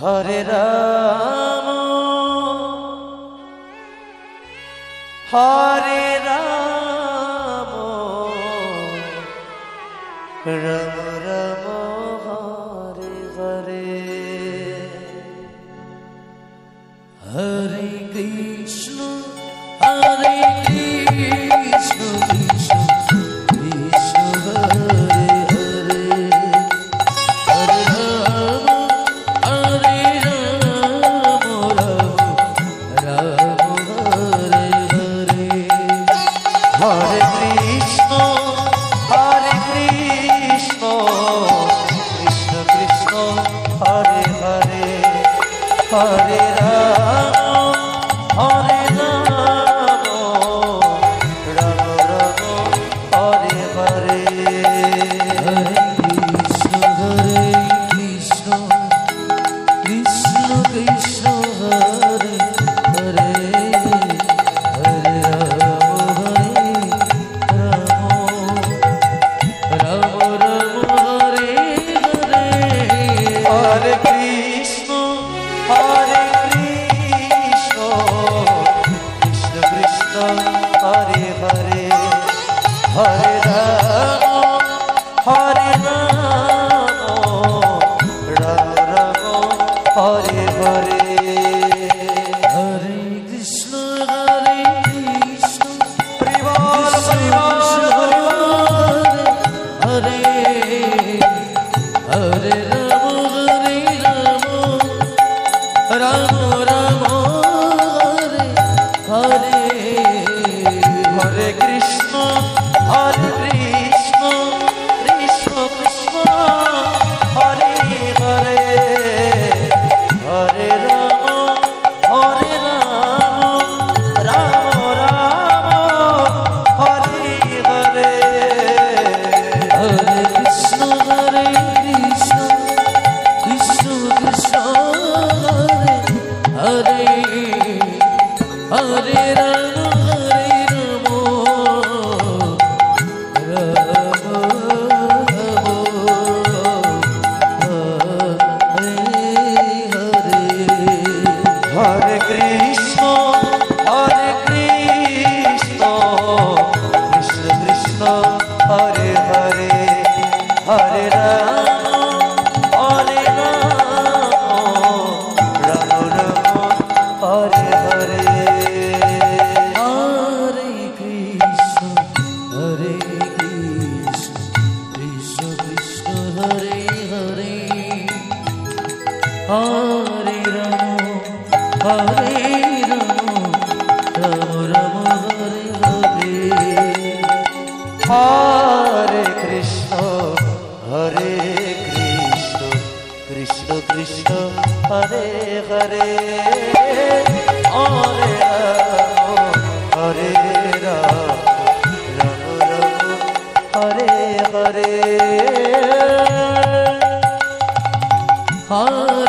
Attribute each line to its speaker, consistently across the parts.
Speaker 1: Hare Rama Hare Rama Rama ਹਰੇ Ram 好。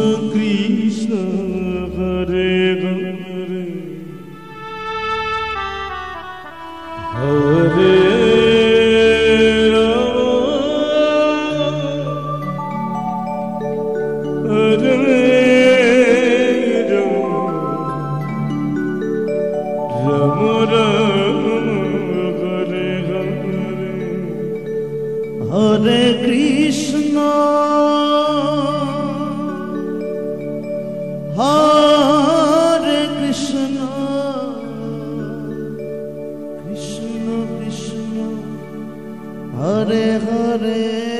Speaker 2: Krishna.
Speaker 1: Hare Hare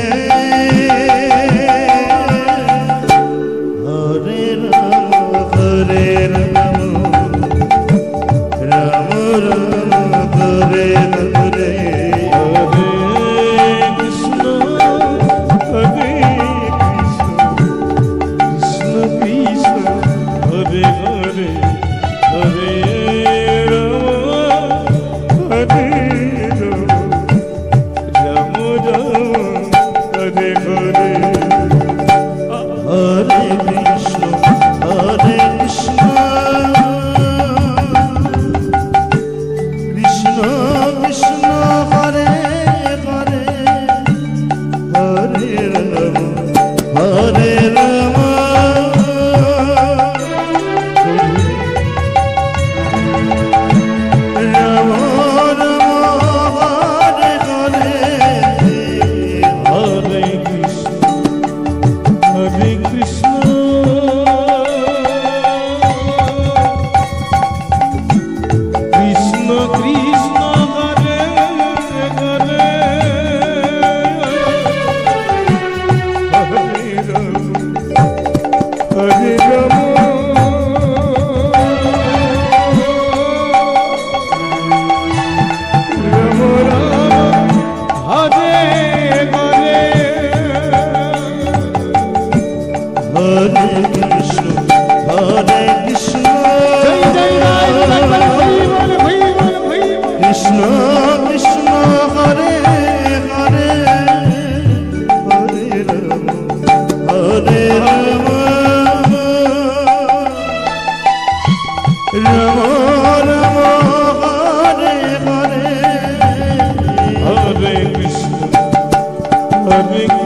Speaker 2: Amém.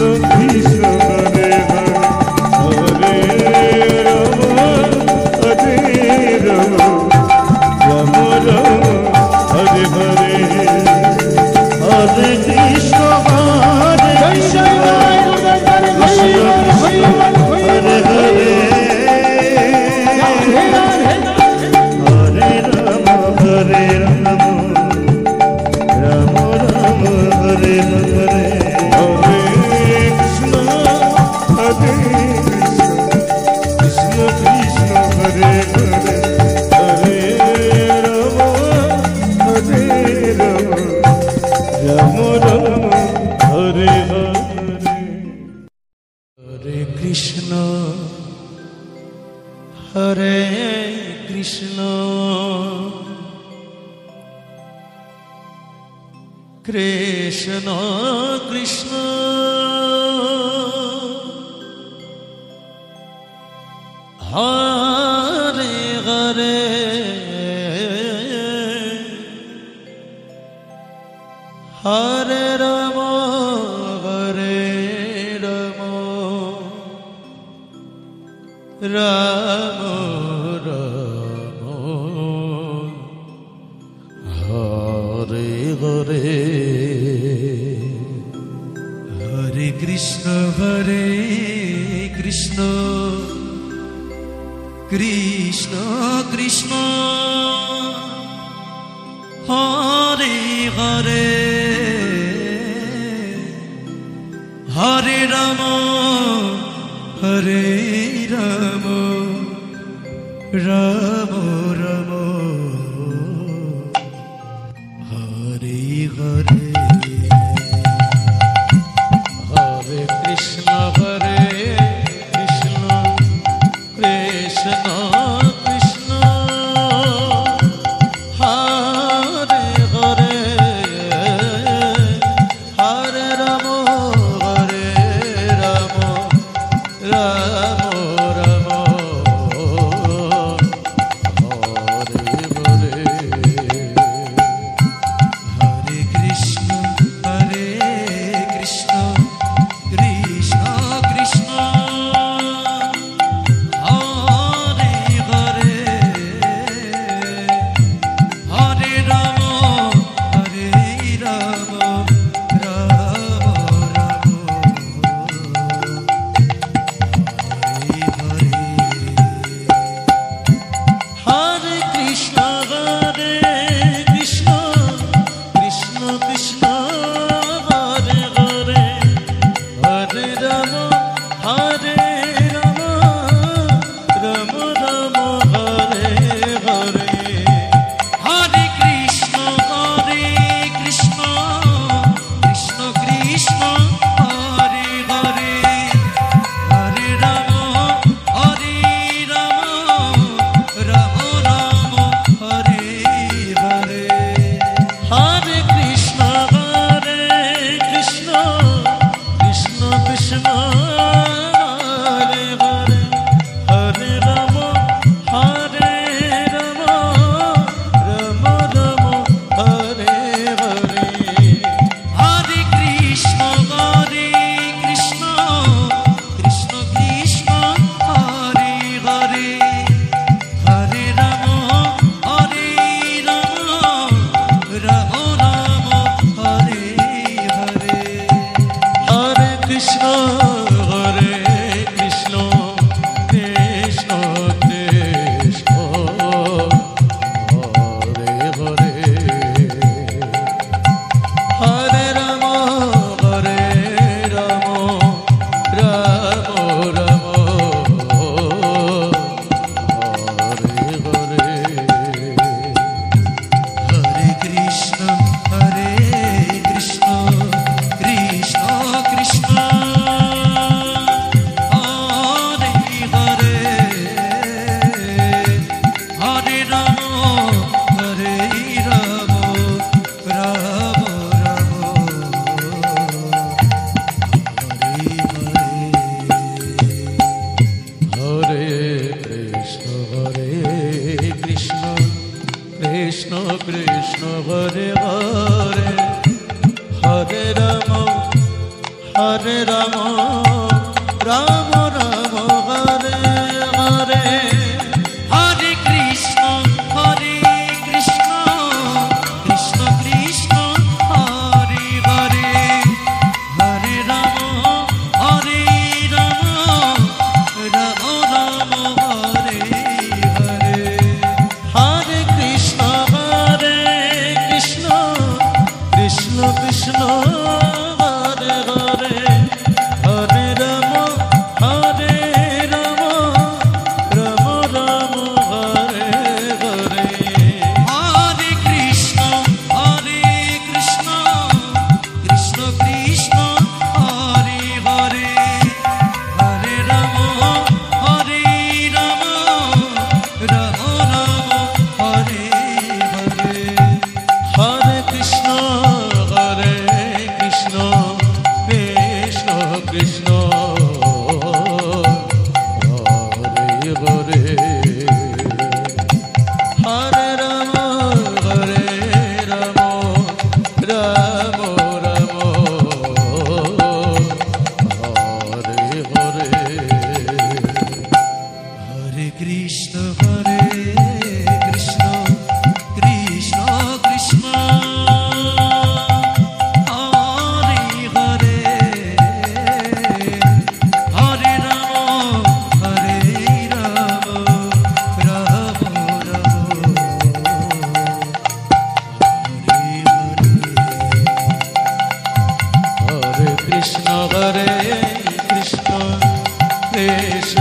Speaker 2: the
Speaker 1: Hare Hare Krishna Hare Krishna Krishna Krishna 生。শেষ